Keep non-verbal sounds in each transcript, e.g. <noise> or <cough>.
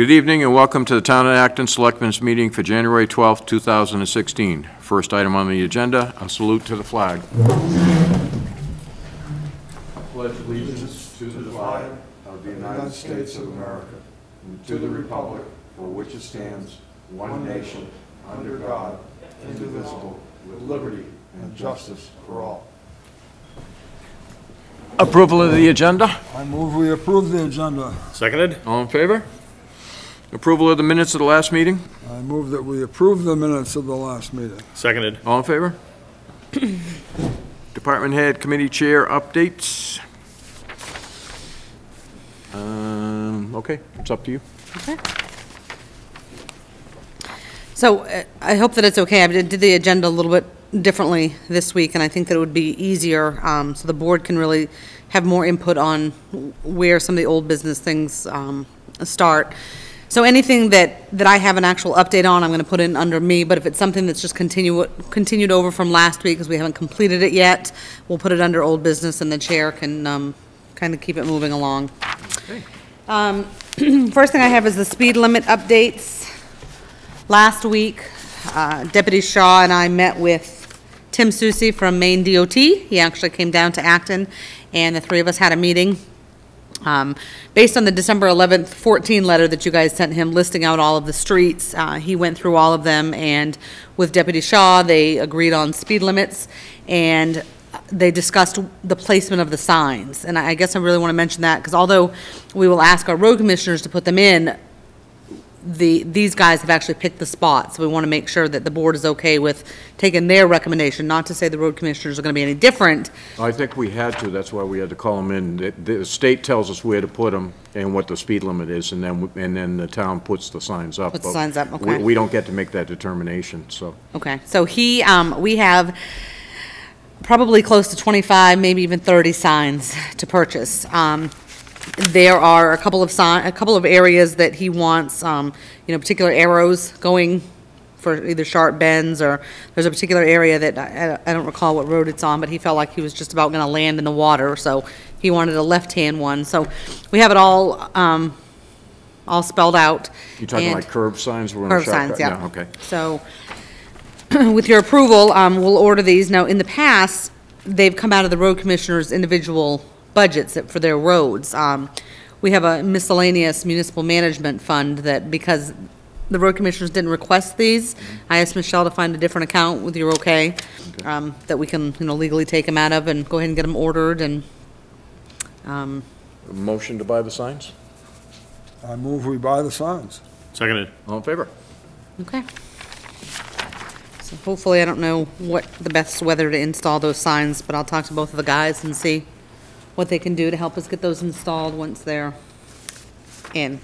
Good evening and welcome to the Town of Acton Selectmen's Meeting for January 12th, 2016. First item on the agenda, a salute to the flag. Pledge allegiance to the flag of the United States of America and to the republic for which it stands, one nation, under God, indivisible, with liberty and justice for all. Approval of the agenda? I move we approve the agenda. Seconded? All in favor? Approval of the minutes of the last meeting? I move that we approve the minutes of the last meeting. Seconded. All in favor? Department head, committee chair updates? Um, okay, it's up to you. Okay. So uh, I hope that it's okay. I did did the agenda a little bit differently this week, and I think that it would be easier, um, so the board can really have more input on where some of the old business things um, start. So anything that, that I have an actual update on, I'm going to put in under me, but if it's something that's just continue, continued over from last week, because we haven't completed it yet, we'll put it under old business, and the chair can kind of keep it moving along. Um, <clears throat> First thing I have is the speed limit updates. Last week, uh, Deputy Shaw and I met with Tim Susi from Maine DOT. He actually came down to Acton, and the three of us had a meeting. Um, Based on the December 11th, 14 letter that you guys sent him listing out all of the streets, uh, he went through all of them, and with Deputy Shaw, they agreed on speed limits, and they discussed the placement of the signs. And I guess I really want to mention that, because although we will ask our road commissioners to put them in, the, these guys have actually picked the spots. So we want to make sure that the board is okay with taking their recommendation, not to say the road commissioners are going to be any different. I think we had to, that's why we had to call them in. The- The state tells us where to put them and what the speed limit is, and then, and then the town puts the signs up. Puts the signs up, we- okay. We don't get to make that determination, so. Okay, so he, um, we have probably close to 25, maybe even 30 signs to purchase. Um, There are a couple of sign, a couple of areas that he wants, um, you know, particular arrows going for either sharp bends, or there's a particular area that, I I don't recall what road it's on, but he felt like he was just about gonna land in the water, so he wanted a left-hand one. So we have it all, um, all spelled out. You're talking and- like curb signs? we're in a Curb signs, yeah. Okay. So, <clears throat> with your approval, um, we'll order these. Now, in the past, they've come out of the road commissioners' individual budgets for their roads. Um, we have a miscellaneous municipal management fund that, because the road commissioners didn't request these, I asked Michelle to find a different account with your okay, um, that we can, you know, legally take them out of and go ahead and get them ordered and, um, Motion to buy the signs? I move we buy the signs. Seconded. All in favor? Okay. So hopefully, I don't know what the best weather to install those signs, but I'll talk to both of the guys and see what they can do to help us get those installed once they're in.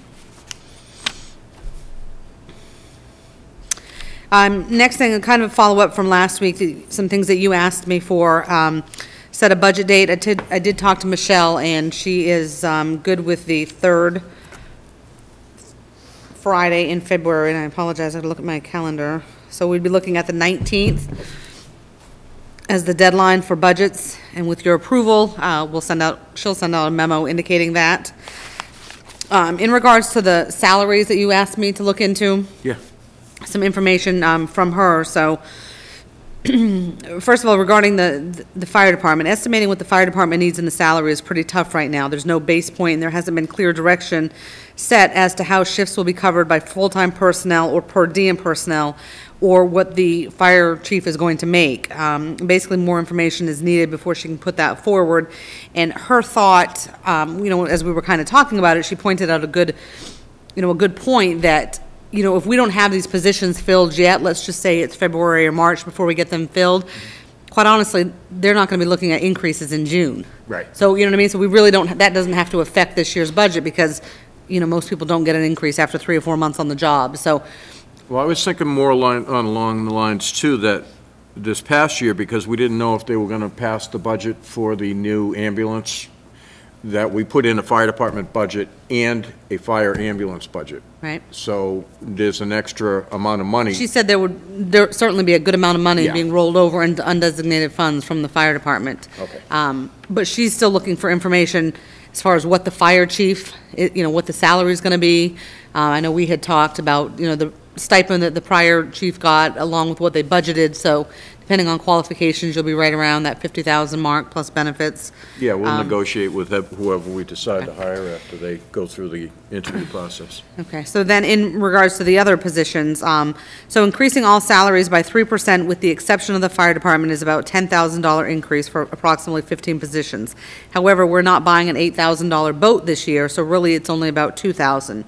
Um, next thing, kind of follow-up from last week, some things that you asked me for, um, set a budget date. I did, I did talk to Michelle, and she is, um, good with the third Friday in February, and I apologize, I had to look at my calendar. So we'd be looking at the 19th as the deadline for budgets, and with your approval, uh, we'll send out, she'll send out a memo indicating that. Um, In regards to the salaries that you asked me to look into, Yeah. some information um, from her, so, <clears throat> first of all, regarding the, the fire department, estimating what the fire department needs in the salary is pretty tough right now. There's no base point, and there hasn't been clear direction set as to how shifts will be covered by full-time personnel or per diem personnel, or what the fire chief is going to make. Um, Basically, more information is needed before she can put that forward. And her thought, um, you know, as we were kind of talking about it, she pointed out a good, you know, a good point that, you know, if we don't have these positions filled yet, let's just say it's February or March before we get them filled, quite honestly, they're not going to be looking at increases in June. Right. So, you know what I mean? So we really don't, that doesn't have to affect this year's budget because, you know, most people don't get an increase after three or four months on the job. So, Well, I was thinking more line, on along the lines too, that this past year, because we didn't know if they were gonna pass the budget for the new ambulance, that we put in a fire department budget and a fire ambulance budget. right? So there's an extra amount of money. She said there would, there certainly be a good amount of money Yeah. being rolled over into undesignated funds from the fire department. Okay. Um, but she's still looking for information as far as what the fire chief, i- you know, what the salary is gonna be, Uh, I know we had talked about, you know, the stipend that the prior chief got along with what they budgeted, so depending on qualifications, you'll be right around that 50,000 mark plus benefits. Yeah, we'll Um, negotiate with whoever we decide to hire after they go through the interview process. Okay, so then in regards to the other positions, um, so increasing all salaries by three percent with the exception of the fire department is about ten thousand dollar increase for approximately fifteen positions. However, we're not buying an eight thousand dollar boat this year, so really it's only about two thousand.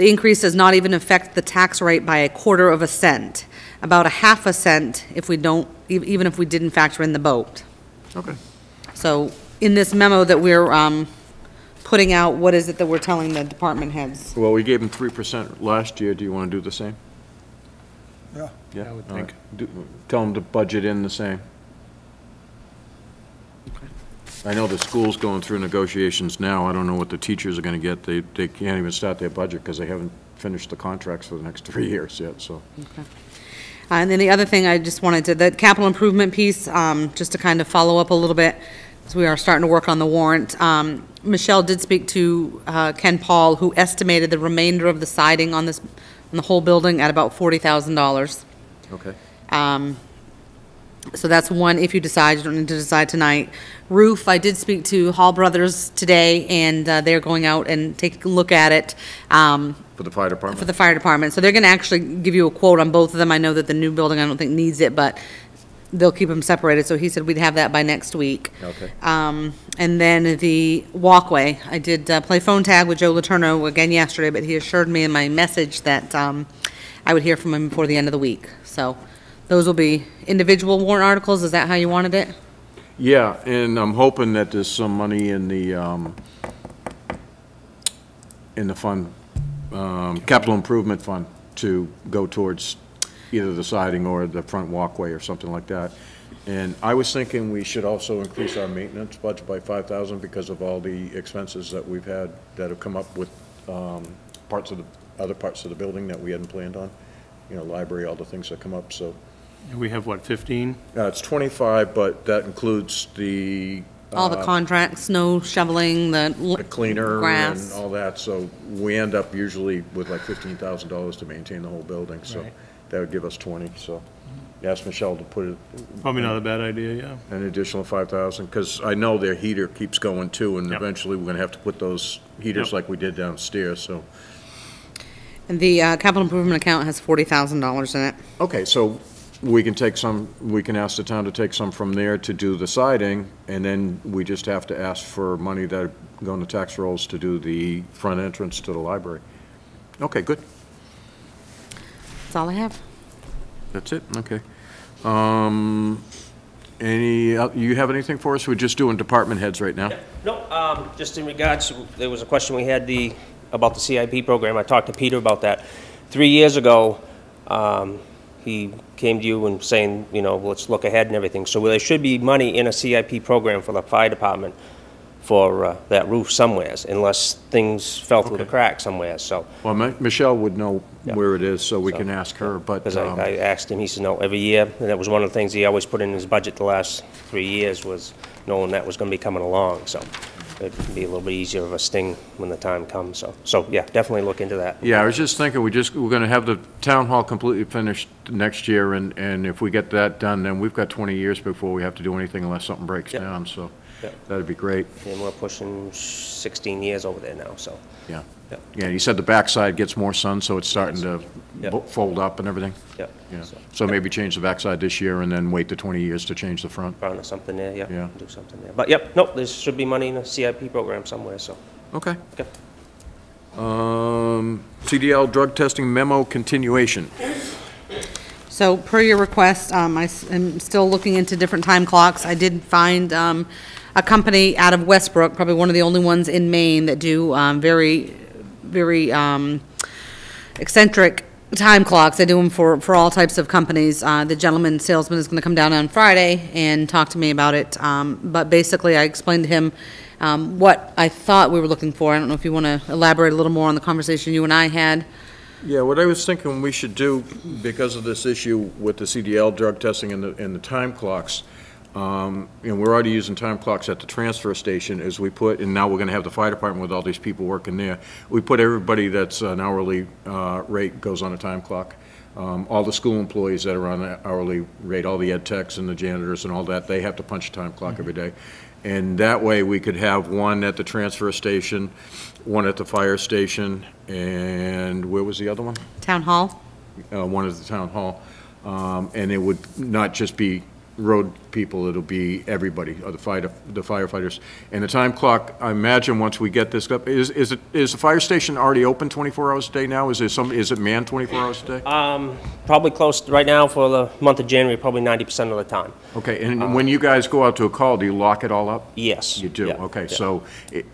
The increase does not even affect the tax rate by a quarter of a cent, about a half a cent if we don't, even if we didn't factor in the boat. Okay. So in this memo that we're, um, putting out, what is it that we're telling the department heads? Well, we gave them 3% last year. Do you want to do the same? Yeah. Yeah, I would all right. think. Do- Tell them to budget in the same. I know the school's going through negotiations now. I don't know what the teachers are going to get. They, they can't even start their budget because they haven't finished the contracts for the next <laughs> three years yet, so. Uh, And then the other thing I just wanted to, the capital improvement piece, um, just to kind of follow up a little bit, as we are starting to work on the warrant. Um, Michelle did speak to, uh, Ken Paul, who estimated the remainder of the siding on this, on the whole building at about forty thousand dollars. Okay. Um, so that's one, if you decide, you don't need to decide tonight. Roof, I did speak to Hall Brothers today, and, uh, they're going out and take a look at it. Um, For the fire for department? the fire department. So they're gonna actually give you a quote on both of them. I know that the new building, I don't think needs it, but they'll keep them separated. So he said we'd have that by next week. Okay. Um, and then the walkway, I did uh, play phone tag with Joe Letourneau again yesterday, but he assured me in my message that, um, I would hear from him before the end of the week. So those will be individual warrant articles. Is that how you wanted it? Yeah, and I'm hoping that there's some money in the, um, in the fund, um, capital improvement fund to go towards either the siding or the front walkway or something like that. And I was thinking we should also increase our maintenance budget by five thousand because of all the expenses that we've had that have come up with, um, parts of the, other parts of the building that we hadn't planned on. You know, library, all the things that come up, so. We have, what, 15? Uh, it's twenty-five, but that includes the. All the uh, contracts, snow shoveling, the. l- the cleaner and Grass. all that, so we end up usually with like fifteen thousand dollars to maintain the whole building, so Right. that would give us twenty, so. Ask Michelle to put it, Probably not a bad idea, yeah. an additional five thousand, because I know their heater keeps going too, and Yep. eventually we're gonna have to put those heaters Yep. like we did downstairs, so. And the, uh, capital improvement account has forty thousand dollars in it. Okay, so we can take some, we can ask the town to take some from there to do the siding, and then we just have to ask for money that go in the tax rolls to do the front entrance to the library. Okay, good. That's all I have. That's it, okay. Um, any, uh, you have anything for us? We're just doing department heads right now. No, um, just in regards, there was a question we had the, about the CIP program. I talked to Peter about that. Three years ago, um, he came to you and saying, you know, let's look ahead and everything. So there should be money in a CIP program for the fire department for uh, that roof somewheres, unless things fell through the Okay. cracks somewhere, so. Well, Mi- Michelle would know Yeah. where it is, so we can ask her, but, Because I, um, I asked him, he said, no, every year, and that was one of the things he always put in his budget the last three years, was knowing that was gonna be coming along, so it'd be a little bit easier of a sting when the time comes, so, so, yeah, definitely look into that. yeah, I was just thinking, we just, we're gonna have the town hall completely finished next year, and, and if we get that done, then we've got twenty years before we have to do anything unless something breaks Yep. down, so Yep. that'd be great, And we're pushing sixteen years over there now, so, yeah. Yep. Yeah, you said the backside gets more sun, so it's starting to Yep. fold up and everything? yeah. Yeah, so, so maybe change the backside this year and then wait the twenty years to change the front. Found something there, yeah. Yeah. Do something there. But, yep, nope, there should be money in a CIP program somewhere, so, Okay. okay. Um, CDL drug testing memo continuation. So per your request, um, I s- am still looking into different time clocks. I did find, um, a company out of Westbrook, probably one of the only ones in Maine that do, um, very, very, um, eccentric time clocks. They do them for, for all types of companies. Uh, the gentleman salesman is gonna come down on Friday and talk to me about it. Um, but basically, I explained to him, um, what I thought we were looking for. I don't know if you wanna elaborate a little more on the conversation you and I had. Yeah, what I was thinking we should do, because of this issue with the CDL drug testing and the, and the time clocks, um, and we're already using time clocks at the transfer station, is we put, and now we're gonna have the fire department with all these people working there. We put everybody that's an hourly uh, rate goes on a time clock. Um, All the school employees that are on an hourly rate, all the ed techs and the janitors and all that, they have to punch a time clock every day. And that way, we could have one at the transfer station, one at the fire station, and where was the other one? Town hall? uh, one at the town hall. Um, And it would not just be road people, it'll be everybody, or the fire, the firefighters. And the time clock, I imagine, once we get this up, is, is it, is the fire station already open 24 hours a day now? Is there some, is it manned 24 hours a day? Um, probably close, right now for the month of January, probably ninety percent of the time. Okay, and when you guys go out to a call, do you lock it all up? Yes. You do, Yeah, okay, yeah. so, it-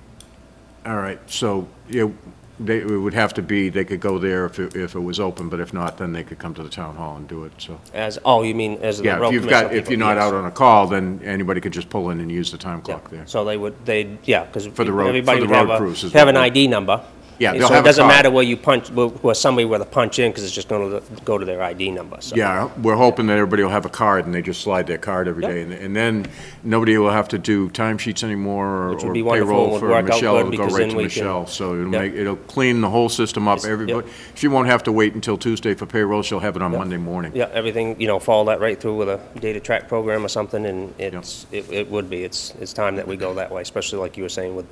all right, so, you, they, it would have to be, they could go there if, it- if it was open, but if not, then they could come to the town hall and do it, so. As, oh, you mean as the Yeah, road if you've commissioner got, if people, you're not yes. out on a call, then anybody could just pull in and use the time Yeah. clock there. So they would, they, yeah, because For the road- everybody for the road crews is have what an ID number. Yeah, And they'll So have it a doesn't card. matter where you punch, where where somebody where to punch in, because it's just going to go to their ID number, so. Yeah, we're hoping that everybody will have a card, and they just slide their card every day, and- and then nobody will have to do timesheets anymore, or Which would or be wonderful, payroll would for work out Michelle, good, it'll go because right then to we can- Michelle, so it'll Yep. make, it'll clean the whole system up, everybody, she won't have to wait until Tuesday for payroll, she'll have it on. Monday morning. Yeah, everything, you know, follow that right through with a data track program or something, and it's, it, it would be, it's, it's time that we go that way, especially like you were saying with,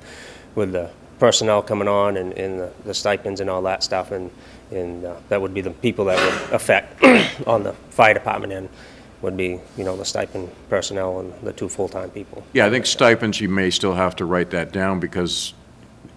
with the personnel coming on and, and the- the stipends and all that stuff, and, and uh, that would be the people that would affect <coughs> on the fire department end, would be, you know, the stipend personnel and the two full-time people. Yeah, I think stipends, you may still have to write that down, because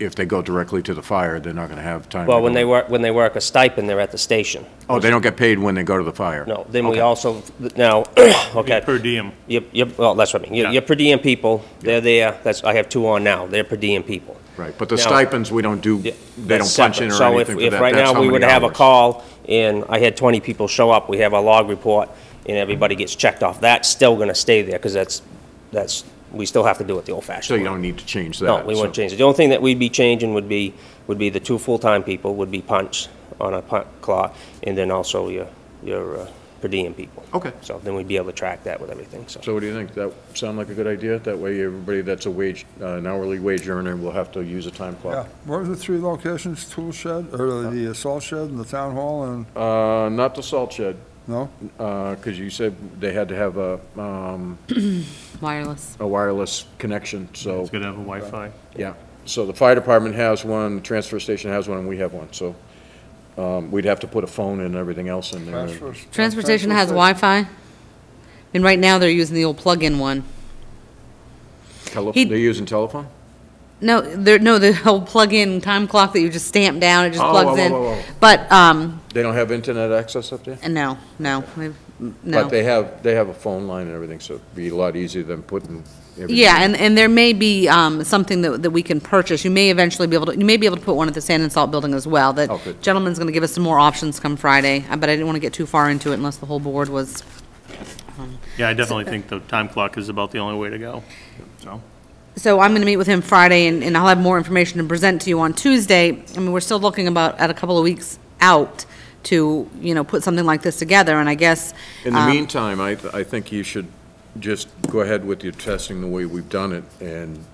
if they go directly to the fire, they're not gonna have time. Well, when they work, when they work a stipend, they're at the station. Oh, they don't get paid when they go to the fire? No, then we also, now, <coughs> okay. Per diem. Your, your, well, that's what I mean. Your, Yeah. your per diem people, they're there, that's, I have two on now, they're per diem people. Right, but the Now- stipends, we don't do, they don't punch in separate. or anything So for if, that. if right That's now how we many would have a hours. call and I had twenty people show up, we have a log report and everybody gets checked off, that's still gonna stay there, because that's, that's, we still have to do it the old fashioned So way. you don't need to change that. No, we won't change it. The only thing that we'd be changing would be, would be the two full-time people would be punched on a punt clock, and then also your, your uh, per diem people. Okay. So then we'd be able to track that with everything, so. So what do you think? That sound like a good idea? That way, everybody that's a wage, uh, an hourly wage earner will have to use a time Yeah, clock. what are the three locations, tool shed, or the salt shed and the town hall, and, Uh, not the salt shed, no? uh 'cause you said they had to have a, um, <clears throat> Wireless. a wireless connection, so, It's gonna have a Wi-Fi. yeah. So the fire department has one, the transfer station has one, and we have one, so, um, we'd have to put a phone and everything else in there. Transfer- Transportation has transfer Wi-Fi, and right now they're using the old plug-in one. Tele- He- They're using telephone? No, there, no, the whole plug-in time clock that you just stamp down, it just Oh, plugs whoa, in. whoa, whoa, whoa. But, um, They don't have internet access up there? and no, no, we've- But they have, they have a phone line and everything, so it'd be a lot easier than putting everything. Yeah, and, and there may be, um, something that, that we can purchase. You may eventually be able to, you may be able to put one at the Sand and Salt Building as well. That Oh, good. gentleman's gonna give us some more options come Friday, uh, but I didn't wanna get too far into it unless the whole board was, Yeah, I definitely think the time clock is about the only way to go, so. So I'm gonna meet with him Friday, and, and I'll have more information to present to you on Tuesday. I mean, we're still looking about, at a couple of weeks out to, you know, put something like this together, and I guess. In the um, meantime, I, th- I think you should just go ahead with your testing the way we've done it, and,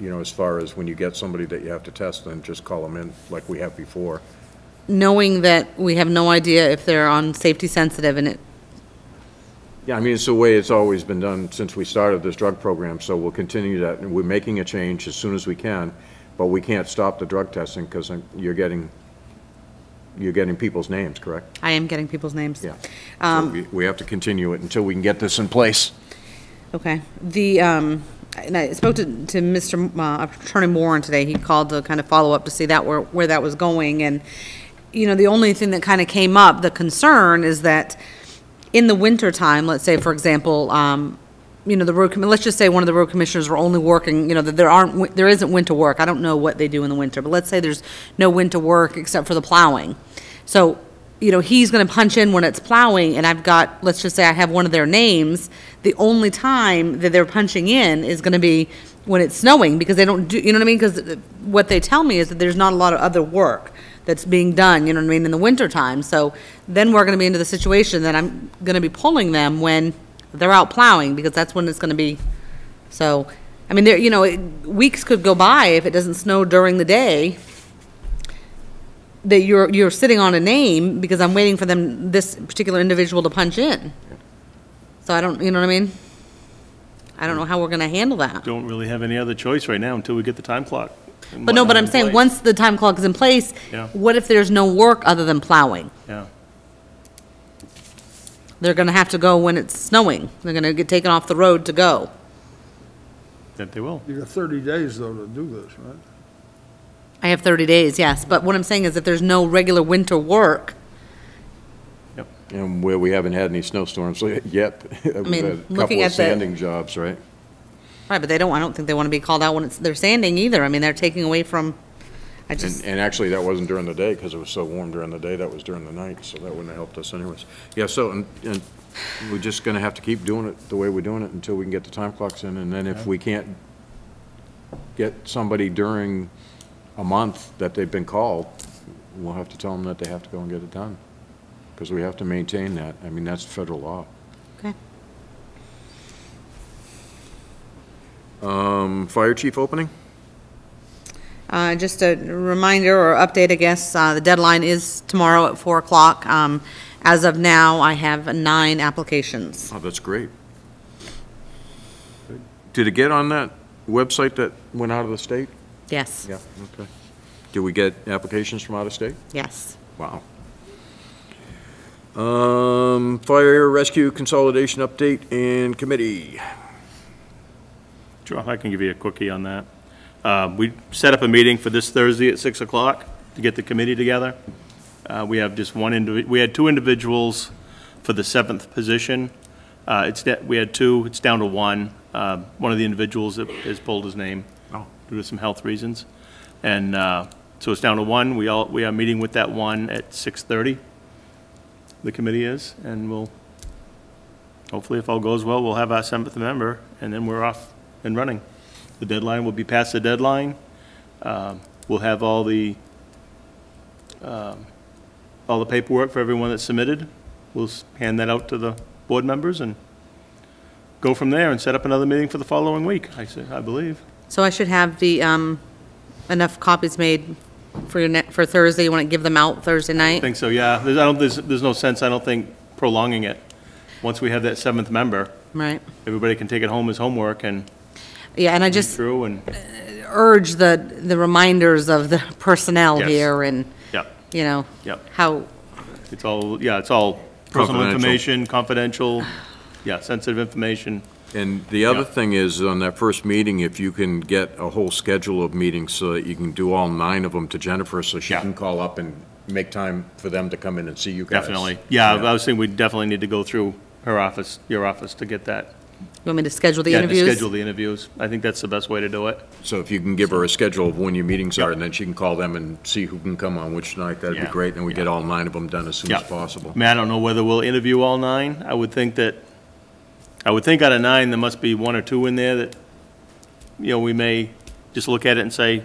you know, as far as when you get somebody that you have to test, then just call them in like we have before. Knowing that we have no idea if they're on safety sensitive, and it, Yeah, I mean, it's the way it's always been done since we started this drug program, so we'll continue that, and we're making a change as soon as we can, but we can't stop the drug testing, because you're getting, you're getting people's names, correct? I am getting people's names. Yeah. So Um, we, we have to continue it until we can get this in place. Okay. The, um, and I spoke to, to Mr. M- uh, Attorney Warren today. He called to kind of follow up to see that where, where that was going. And, you know, the only thing that kind of came up, the concern is that in the wintertime, let's say, for example, um, you know, the road, let's just say one of the road commissioners are only working, you know, that there aren't, there isn't winter work. I don't know what they do in the winter, but let's say there's no winter work except for the plowing. So, you know, he's gonna punch in when it's plowing, and I've got, let's just say I have one of their names, the only time that they're punching in is gonna be when it's snowing, because they don't do, you know what I mean? Because uh, what they tell me is that there's not a lot of other work that's being done, you know what I mean, in the wintertime. So then we're gonna be into the situation that I'm gonna be pulling them when they're out plowing, because that's when it's gonna be, so, I mean, there, you know, it- weeks could go by if it doesn't snow during the day, that you're, you're sitting on a name, because I'm waiting for them, this particular individual to punch in. So I don't, you know what I mean? I don't know how we're gonna handle that. Don't really have any other choice right now until we get the time clock. But no, but I'm saying, once the time clock is in place, Yeah. what if there's no work other than plowing? Yeah, They're gonna have to go when it's snowing. They're gonna get taken off the road to go. that they will. You got 30 days, though, to do this, right? I have thirty days, yes, but what I'm saying is if there's no regular winter work, Yep. And where we haven't had any snowstorms yet. <laughs> We've mean, had a looking couple at of the- sanding jobs, right? right, but they don't, I don't think they wanna be called out when it's, they're sanding either. I mean, they're taking away from, I And, just, and actually, that wasn't during the day, because it was so warm during the day, that was during the night, so that wouldn't have helped us anyways. Yeah, so, and, and we're just gonna have to keep doing it the way we're doing it until we can get the time clocks in, and then if we can't get somebody during a month that they've been called, we'll have to tell them that they have to go and get it done, because we have to maintain that, I mean, that's federal law. okay. Um, fire chief opening? Uh, just a reminder or update, I guess, uh, the deadline is tomorrow at four o'clock. Um, as of now, I have nine applications. Oh, that's great. Did it get on that website that went out of the state? Yes, Yeah, okay. Did we get applications from out of state? yes. Wow. Um, fire rescue consolidation update and committee. Sure, I can give you a quickie on that. Uh, We set up a meeting for this Thursday at 6 o'clock to get the committee together. Uh, We have just one, we had two individuals for the seventh position. Uh, It's, we had two, it's down to one. Uh, One of the individuals that has pulled his name Oh. due to some health reasons. And uh, so it's down to one. We all, we are meeting with that one at 6:30. The committee is, and we'll, hopefully if all goes well, we'll have our seventh member, and then we're off and running. The deadline will be past the deadline. Um, We'll have all the, um, all the paperwork for everyone that's submitted. We'll hand that out to the board members and go from there and set up another meeting for the following week, I say, I believe. So I should have the, um, enough copies made for for Thursday. You want to give them out Thursday night? I think so, yeah. There's, I don't, there's, there's no sense, I don't think, prolonging it. Once we have that seventh member, Right. everybody can take it home as homework and Yeah, and I just through and, uh, urge the, the reminders of the personnel Yes. here and, yeah, you know, yeah. how, It's all, yeah, it's all personal Confidential. information, confidential, yeah, sensitive information. And the other Yeah. thing is, on that first meeting, if you can get a whole schedule of meetings so that you can do all nine of them to Jennifer, so she Yeah. can call up and make time for them to come in and see you guys. Definitely. Yeah, I was saying we definitely need to go through her office, your office, to get that. You want me to schedule the Yeah, to interviews? schedule the interviews. I think that's the best way to do it. So if you can give her a schedule of when your meetings are, and then she can call them and see who can come on which night, that'd be Yeah. great, and we get all nine of them done as soon as Yeah. possible. I mean, I don't know whether we'll interview all nine. I would think that, I would think out of nine, there must be one or two in there that, you know, we may just look at it and say,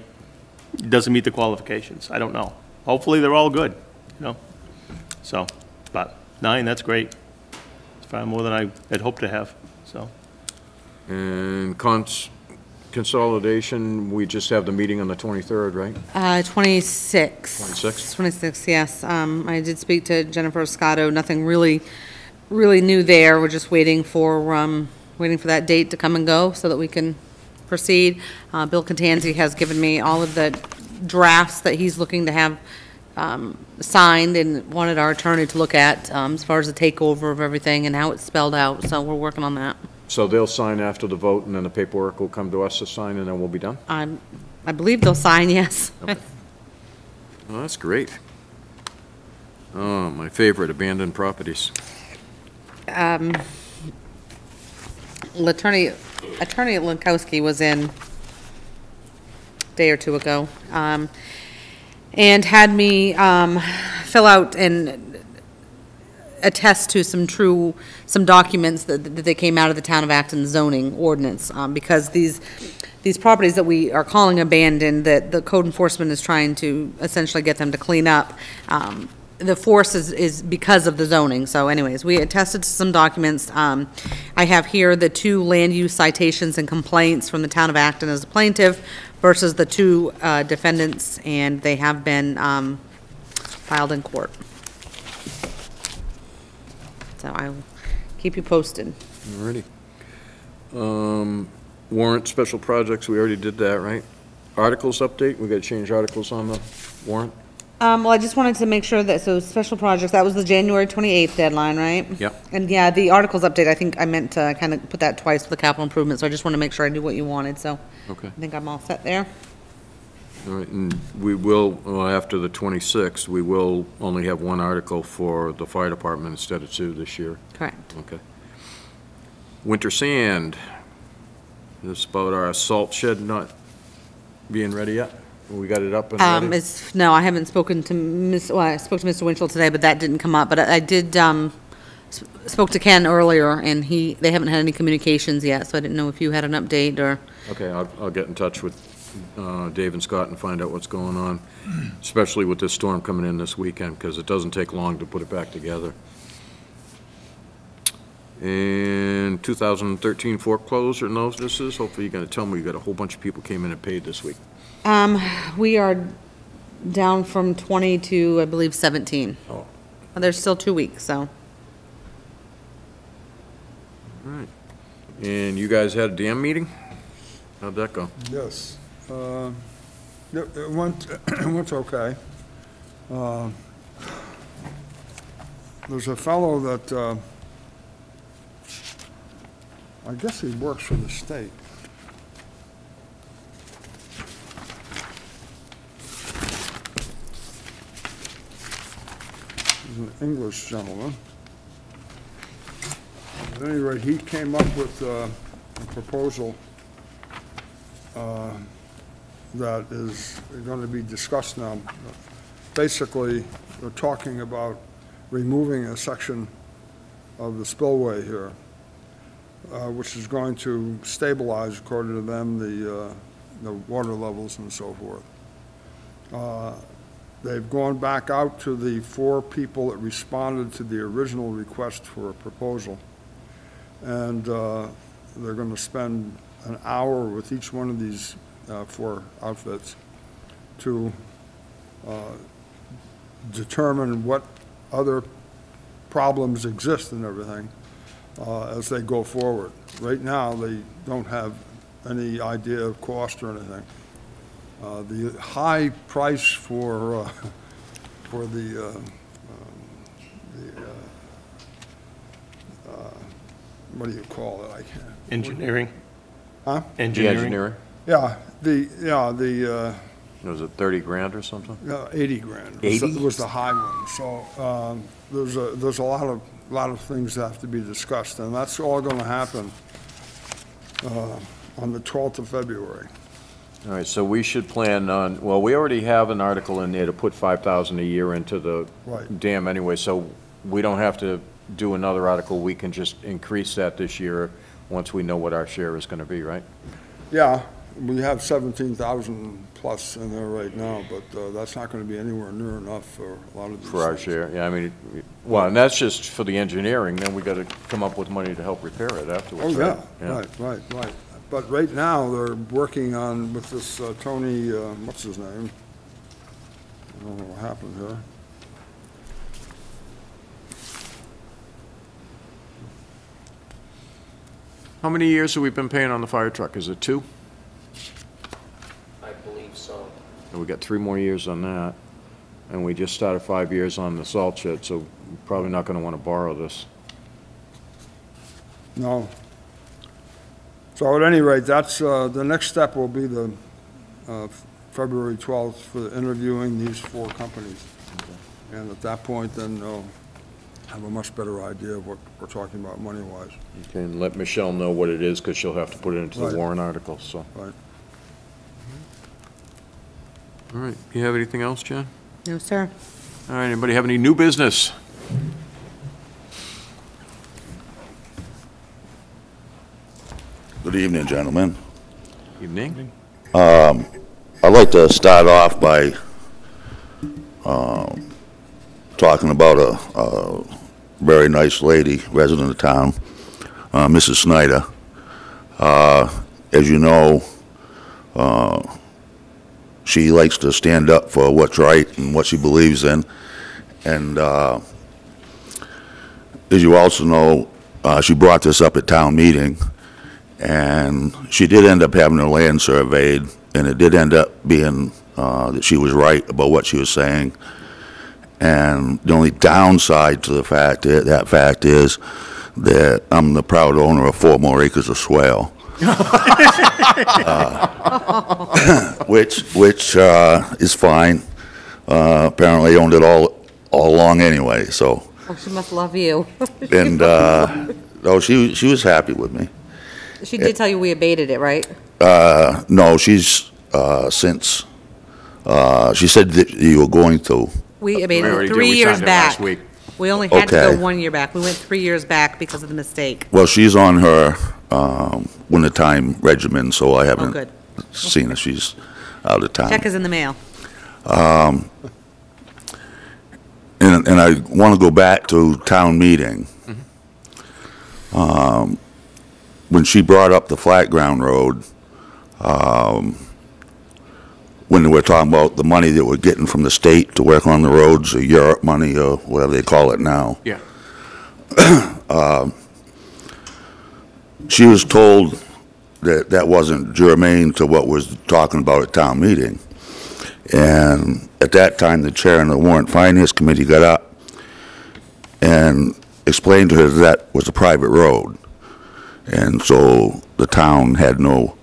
it doesn't meet the qualifications. I don't know. Hopefully, they're all good, you know? So, but nine, that's great. It's far more than I had hoped to have, so. And cons, consolidation, we just have the meeting on the 23rd, right? Uh, twenty-six. 26? Twenty-six, yes. Um, I did speak to Jennifer Scotto, nothing really, really new there. We're just waiting for, um, waiting for that date to come and go so that we can proceed. Uh, Bill Catanzi has given me all of the drafts that he's looking to have, um, signed and wanted our attorney to look at, um, as far as the takeover of everything and how it's spelled out, so we're working on that. So they'll sign after the vote, and then the paperwork will come to us to sign, and then we'll be done? I'm, I believe they'll sign, <laughs> yes. Well, that's great. Oh, my favorite, abandoned properties. um, Attorney, Attorney Lankowski was in a day or two ago, um, and had me, um, fill out and attest to some true, some documents that, that they came out of the town of Acton zoning ordinance, um, because these, these properties that we are calling abandoned, that the code enforcement is trying to essentially get them to clean up, um, the force is, is because of the zoning. So anyways, we attested to some documents. Um, I have here the two land use citations and complaints from the town of Acton as a plaintiff versus the two uh, defendants, and they have been um, filed in court. So I will keep you posted. Alrighty. Um, warrant special projects, we already did that, right? Articles update, we gotta change articles on the warrant? Um, well, I just wanted to make sure that, so special projects, that was the January twenty-eighth deadline, right? Yep. And yeah, the articles update, I think I meant to kind of put that twice for the capital improvement, so I just want to make sure I knew what you wanted, so Okay. I think I'm all set there. All right, and we will, well, after the 26th, we will only have one article for the fire department instead of two this year. Correct. Okay. Winter sand. This about our salt shed not being ready yet? We got it up and Um, ready? it's, no, I haven't spoken to Miss, well, I spoke to Mr. Winchell today, but that didn't come up, but I I did, um, s- spoke to Ken earlier, and he, they haven't had any communications yet, so I didn't know if you had an update, or, Okay, I'll, I'll get in touch with uh, Dave and Scott and find out what's going on, especially with this storm coming in this weekend, because it doesn't take long to put it back together. And 2013 foreclosure notices, hopefully you're going to tell me you got a whole bunch of people came in and paid this week. Um, we are down from twenty to, I believe, seventeen. Oh. There's still two weeks, so. And you guys had a dam meeting? How'd that go? Yes. Uh, It it went, <clears throat> it went okay. Uh, There's a fellow that, uh, I guess he works for the state. English gentleman. At any rate, he came up with uh, a proposal uh, that is going to be discussed now. Basically, we're talking about removing a section of the spillway here, uh, which is going to stabilize, according to them, the, uh, the water levels and so forth. They've gone back out to the four people that responded to the original request for a proposal, and uh, they're going to spend an hour with each one of these uh, four outfits to uh, determine what other problems exist and everything uh, as they go forward. Right now, they don't have any idea of cost or anything. Uh, The high price for, uh, for the, uh, um, the, uh, uh, what do you call it? I can't. Engineering? Huh? The Engineering? engineering? Yeah, the, yeah, the, uh, Was it 30 grand or something? Yeah, 80 grand. was the- 80? Was the high one. So um, there's a, there's a lot of, lot of things that have to be discussed, and that's all going to happen uh, on the 12th of February. All right, so we should plan on, well, we already have an article in there to put 5,000 a year into the Right. dam anyway, so we don't have to do another article. We can just increase that this year, once we know what our share is going to be, right? Yeah, we have 17,000 plus in there right now, but uh, that's not going to be anywhere near enough for a lot of these For our share, yeah, I mean, well, and that's just for the engineering, then we got to come up with money to help repair it Oh, afterwards, yeah, right? right, right, right. But right now, they're working on, with this uh, Tony, uh, what's his name? I don't know what happened here. How many years have we been paying on the fire truck? Is it two? I believe so. And we got three more years on that. And we just started five years on the salt shed, so we're probably not going to want to borrow this. No. So at any rate, that's, uh, the next step will be the uh, February 12th for interviewing these four companies. And at that point, then they'll have a much better idea of what we're talking about money-wise. Okay, and let Michelle know what it is, because she'll have to put it into the Right. warrant article, so. Right. All right, you have anything else, Jen? No, sir. All right, anybody have any new business? Good evening, gentlemen. Evening? I'd like to start off by um, talking about a, a very nice lady, resident of town, uh, Mrs. Snyder. Uh, as you know, uh, she likes to stand up for what's right and what she believes in. And, uh, as you also know, uh, she brought this up at town meeting, and she did end up having her land surveyed, and it did end up being, uh, that she was right about what she was saying. And the only downside to the fact, i- that fact is that I'm the proud owner of four more acres of swale. Uh, <laughs> Which, which, uh, is fine. Uh, apparently owned it all, all along anyway, so. Oh, she must love you. And, uh, <laughs> no, she, she was happy with me. She did tell you we abated it, right? Uh, no, she's, uh, since, uh, she said that you were going to. We abated already it three We years signed last back. week. We only had to Okay. go one year back. We went three years back because of the mistake. Well, she's on her, um, wintertime regimen, so I Oh, haven't good. seen her. She's out of town. Check is in the mail. And, and I want to go back to town meeting. Um, when she brought up the flat ground road, um, when they were talking about the money that we're getting from the state to work on the roads, or URIP money, or whatever they call it now, Yeah. <clears throat> she was told that that wasn't germane to what was talking about at town meeting. And at that time, the chair of the warrant finance committee got up and explained to her that that was a private road. And so the town had no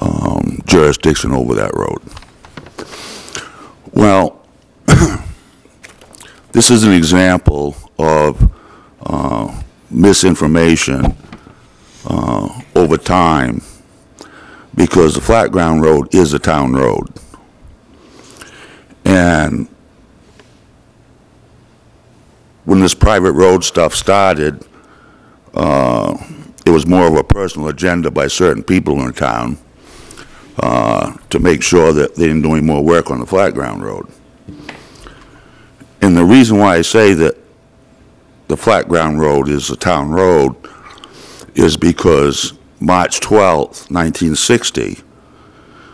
um, jurisdiction over that road. Well, <clears throat> this is an example of uh, misinformation uh, over time because the flat ground road is a town road. And when this private road stuff started, uh, it was more of a personal agenda by certain people in town uh, to make sure that they didn't do any more work on the flat ground road. And the reason why I say that the flat ground road is a town road is because March 12th, 1960,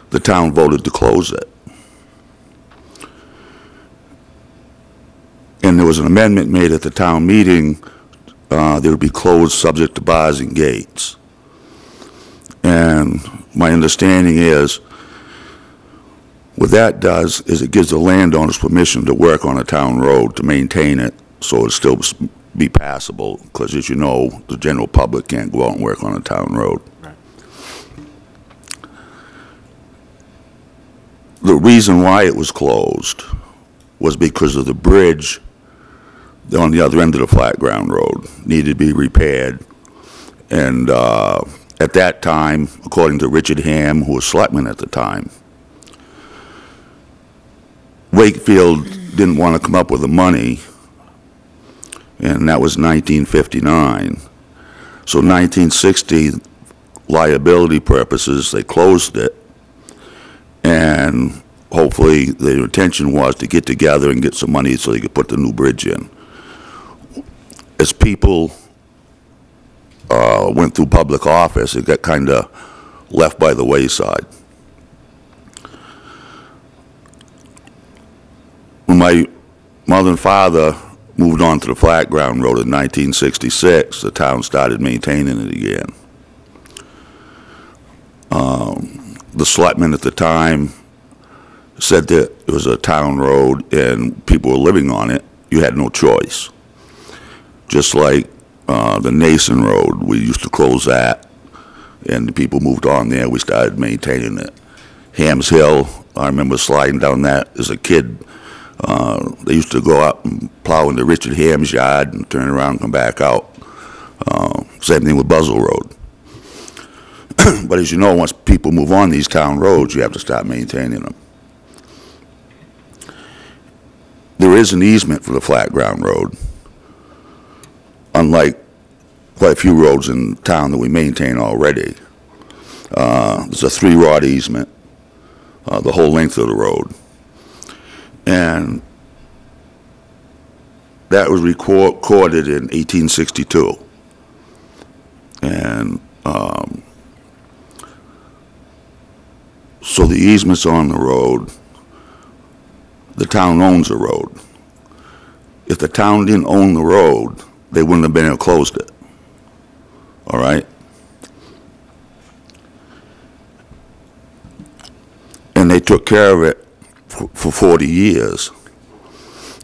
the town voted to close it. And there was an amendment made at the town meeting uh, that would be closed subject to bars and gates. And my understanding is, what that does is it gives the landowners permission to work on a town road, to maintain it, so it'll still be passable, because as you know, the general public can't go out and work on a town road. Right. The reason why it was closed was because of the bridge on the other end of the flat ground road needed to be repaired. And uh, at that time, according to Richard Ham, who was selectman at the time, Wakefield didn't want to come up with the money, and that was 1959. So 1960, liability purposes, they closed it, and hopefully the intention was to get together and get some money so they could put the new bridge in. As people uh, went through public office, it got kind of left by the wayside. When my mother and father moved on to the flat ground road in 1966, the town started maintaining it again. Um, the selectmen at the time said that it was a town road and people were living on it, you had no choice. Just like uh, the Nason Road, we used to close that, and the people moved on there, we started maintaining it. Hams Hill, I remember sliding down that as a kid. Uh, They used to go up and plow into Richard Ham's yard and turn around and come back out. Uh, Same thing with Buzzell Road. <clears throat> But as you know, once people move on these town roads, you have to start maintaining them. There is an easement for the flat ground road. Unlike quite a few roads in town that we maintain already. Uh, There's a three-rod easement, uh, the whole length of the road. And that was recor- recorded in 1862. And, um, so the easement's on the road, the town owns the road. If the town didn't own the road, they wouldn't have been able to close it. All right? And they took care of it for for 40 years.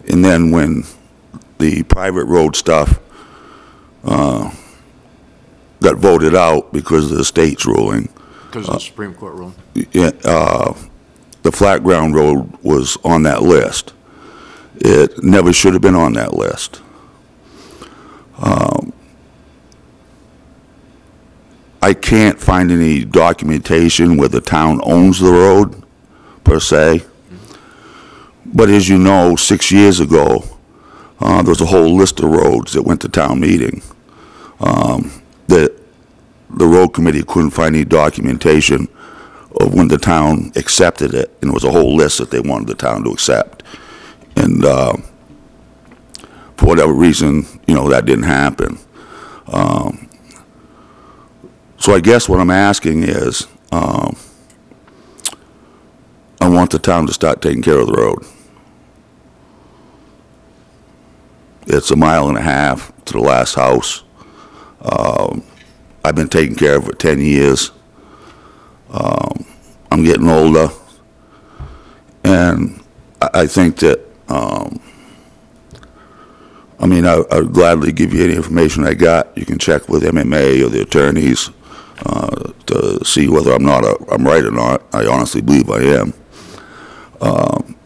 And then when the private road stuff uh, got voted out because of the state's ruling, Because of the Supreme Court ruling. yeah, uh, the flat ground road was on that list. It never should have been on that list. Um, I can't find any documentation where the town owns the road, per se. But as you know, six years ago, uh, there was a whole list of roads that went to town meeting. Um, that the road committee couldn't find any documentation of when the town accepted it, and it was a whole list that they wanted the town to accept. And, uh, for whatever reason, you know, that didn't happen. Um, so I guess what I'm asking is, um, I want the town to start taking care of the road. It's a mile and a half to the last house. Um, I've been taking care of it 10 years. Um, I'm getting older. And I, I think that, um, I mean, I, I'd gladly give you any information I got. You can check with MMA or the attorneys, uh, to see whether I'm not, a, I'm right or not. I honestly believe I am. Um,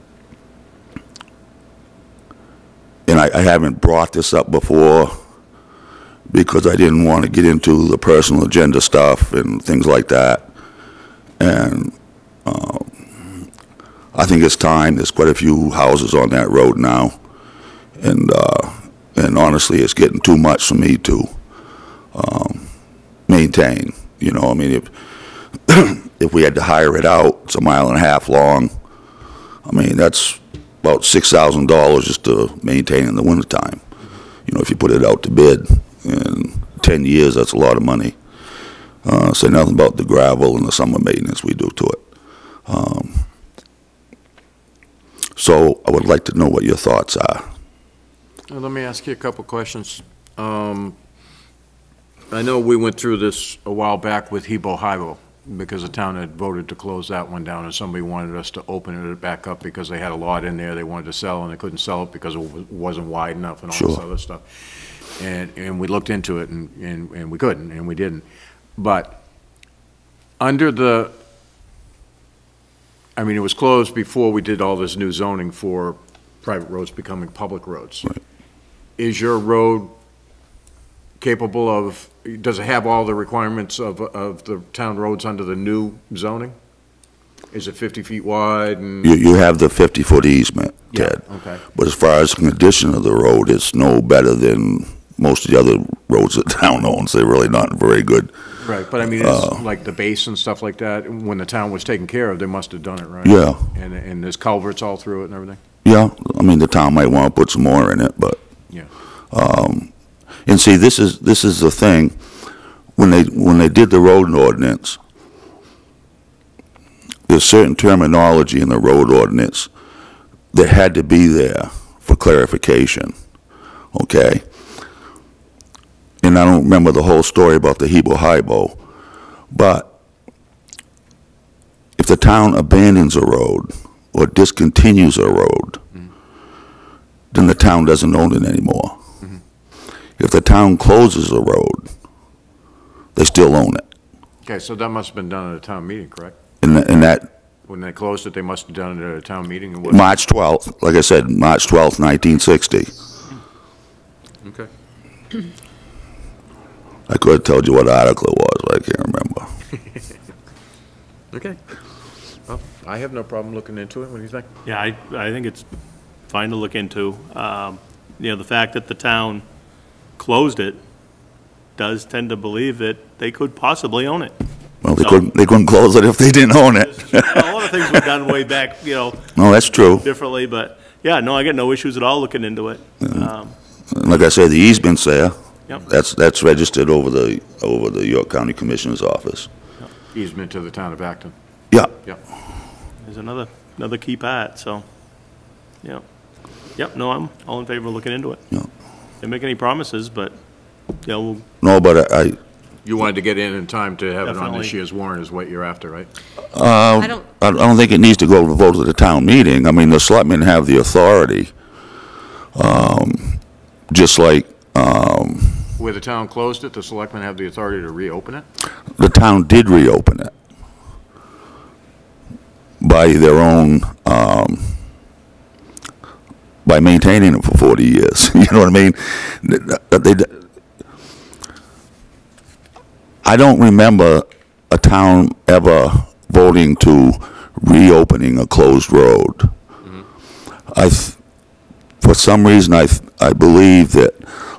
and I, I haven't brought this up before because I didn't want to get into the personal agenda stuff and things like that. And um, I think it's time. There's quite a few houses on that road now, and uh, honestly, it's getting too much for me to um, maintain. You know, I mean, if <clears throat> if we had to hire it out, it's a mile and a half long. I mean, that's about six thousand dollars just to maintain in the wintertime. You know, if you put it out to bid in ten years, that's a lot of money. Uh, say nothing about the gravel and the summer maintenance we do to it. Um, so I would like to know what your thoughts are. Uh, Let me ask you a couple questions. Um, I know we went through this a while back with Hebo Hibo, because the town had voted to close that one down, and somebody wanted us to open it back up because they had a lot in there they wanted to sell, and they couldn't sell it because it wasn't wide enough and all this other stuff. And, and we looked into it, and, and and we couldn't, and we didn't. But under the, I mean, it was closed before we did all this new zoning for private roads becoming public roads. Right. Is your road capable of, does it have all the requirements of, of the town roads under the new zoning? Is it 50 feet wide and? You, you have the 50-foot easement, Yeah, Ted. okay. But as far as condition of the road, it's no better than most of the other roads that <laughs> town owns. They're really not very good. Right, but I mean, Uh, it's like the base and stuff like that, when the town was taken care of, they must have done it right. Yeah. And, and there's culverts all through it and everything? Yeah, I mean, the town might want to put some more in it, but. Yeah. Um, and see, this is, this is the thing, when they, when they did the road ordinance, there's certain terminology in the road ordinance that had to be there for clarification, okay? And I don't remember the whole story about the Hebo Hibo, but if the town abandons a road or discontinues a road, then the town doesn't own it anymore. If the town closes a road, they still own it. Okay, so that must have been done at a town meeting, correct? And, tha- and that, When they closed it, they must have done it at a town meeting and what? March 12th, like I said, March 12th, 1960. Okay. I could have told you what article it was, but I can't remember. <laughs> Okay. Well, I have no problem looking into it. What do you think? Yeah, I, I think it's fine to look into. Um, You know, the fact that the town closed it does tend to believe that they could possibly own it. Well, they So- couldn't, they couldn't close it if they didn't own it. <laughs> A lot of things were done way back, you know, <laughs> No, that's true. differently, but, Yeah, no, I got no issues at all looking into it. Um, And like I said, the easement's there. Yep. That's, that's registered over the, over the York County Commissioner's office. Easement to the town of Acton. Yeah, There's another, another key part, so, yeah. Yep, no, I'm all in favor of looking into it. Yeah. Didn't make any promises, but, yeah, we'll, no, but I, You wanted to get in in time to have it on this Definitely. year's warrant is what you're after, right? I don't, I I don't think it needs to go to vote at the town meeting. I mean, the selectmen have the authority, um, just like, um, Where the town closed it, the selectmen have the authority to reopen it? the town did reopen it by their own, um, by maintaining it for 40 years. <laughs> You know what I mean? They, I don't remember a town ever voting to reopening a closed road. I, for some reason, I, I believe that,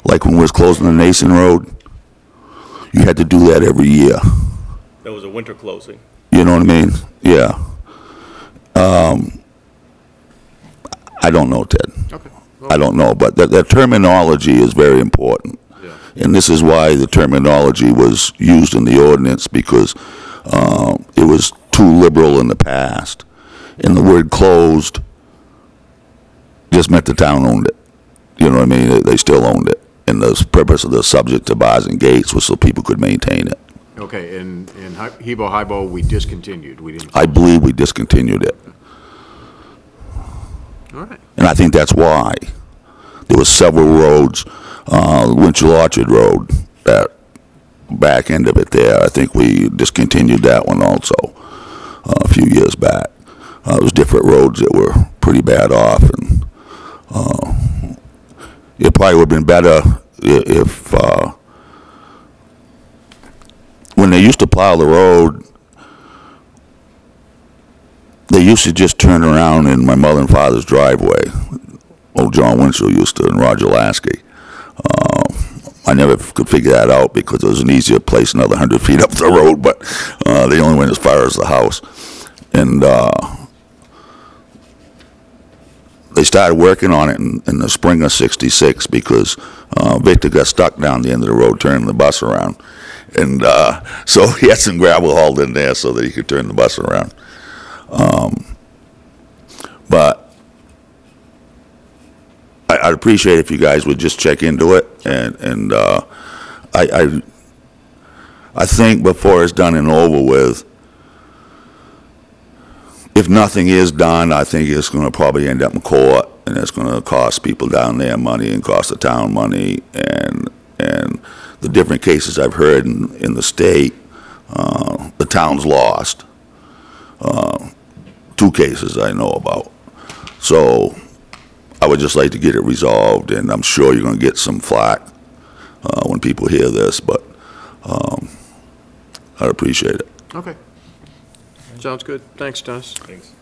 like when we was closing the Nason Road, you had to do that every year. that was a winter closing. You know what I mean? Yeah. Um, I don't know, Ted. Okay. I don't know, but the, the terminology is very important. Yeah. And this is why the terminology was used in the ordinance, because, um, it was too liberal in the past. And the word closed just meant the town owned it. You know what I mean? They- still owned it. And the purpose of the subject to bars and gates was so people could maintain it. Okay, and, and Hi- Hebo Hibo, we discontinued, we didn't, I believe we discontinued it. Right. And I think that's why. There was several roads, uh, Winchell Orchard Road, that back end of it there, I think we discontinued that one also, uh, a few years back. Uh, was different roads that were pretty bad off, and, uh, it probably would've been better i- if, uh, when they used to plow the road, they used to just turn around in my mother and father's driveway. Old John Winchell used to, and Roger Lasky. Um, I never could figure that out because it was an easier place another hundred feet up the road, but uh, they only went as far as the house. And uh, they started working on it in, in the spring of '66 because uh, Victor got stuck down the end of the road turning the bus around, and uh, <laughs> so he had some gravel hauled in there so that he could turn the bus around. But I, I'd appreciate if you guys would just check into it, and, and, uh, I, I, I think before it's done and over with, if nothing is done, I think it's gonna probably end up in court, and it's gonna cost people down there money and cost the town money, and, and the different cases I've heard in, in the state, uh, the town's lost. Uh, Two cases I know about. So I would just like to get it resolved, and I'm sure you're gonna get some flack uh, when people hear this, but um, I'd appreciate it. Okay. Sounds good. Thanks, Dennis. Thanks.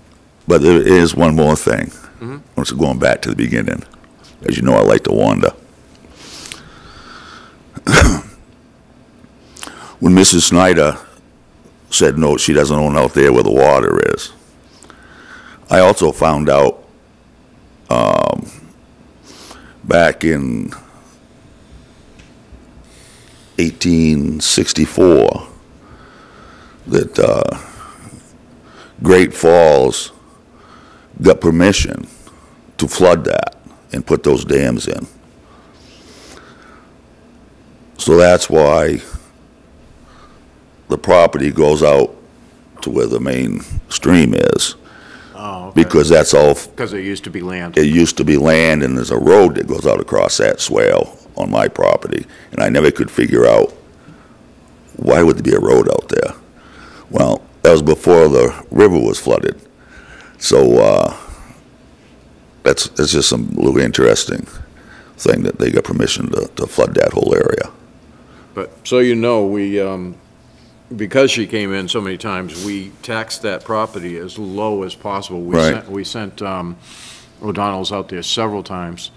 But there is one more thing. Once going back to the beginning, as you know, I like to wander. <coughs> when Mrs. Snyder said no, she doesn't own out there where the water is. I also found out um, back in 1864 that uh, Great Falls got permission to flood that and put those dams in. So that's why the property goes out to where the main stream is, Oh, okay. because that's all, Because it used to be land. it used to be land and there's a road that goes out across that swale on my property. And I never could figure out, why would there be a road out there? Well, that was before the river was flooded. So, uh, that's, that's just some little interesting thing that they got permission to, to flood that whole area. But, so you know, we, um, because she came in so many times, we taxed that property as low as possible. We Right. sent- We sent, um, O'Donnell's out there several times,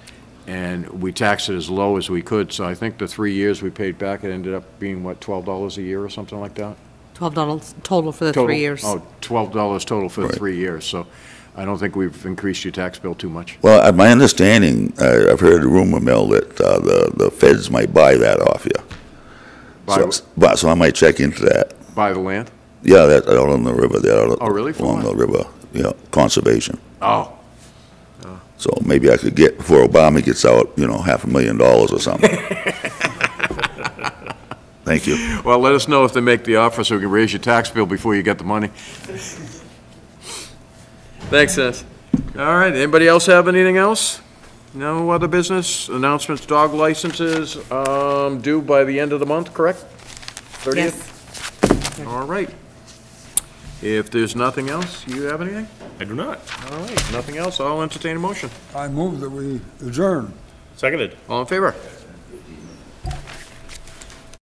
and we taxed it as low as we could. So I think the three years we paid back, it ended up being, what, twelve dollars a year or something like that? twelve dollars total for the Total. three years. Oh, twelve dollars total for the Right. three years, so, I don't think we've increased your tax bill too much. Well, uh, my understanding, uh, I've heard a rumor mill that uh, the the feds might buy that off you. Buy, So- But, so I might check into that. buy the land? Yeah, that, out on the river there. out Oh, really? For Along what? the river, yeah, conservation. Oh, So maybe I could get, before Obama gets out, you know, half a million dollars or something. <laughs> Thank you. well, let us know if they make the offer so we can raise your tax bill before you get the money. Thanks, Dennis. All right, anybody else have anything else? No other business? Announcements, dog licenses, um, due by the end of the month, correct? Thirtieth? All right. If there's nothing else, you have anything? I do not. All right, nothing else, I'll entertain a motion. I move that we adjourn. Seconded. All in favor?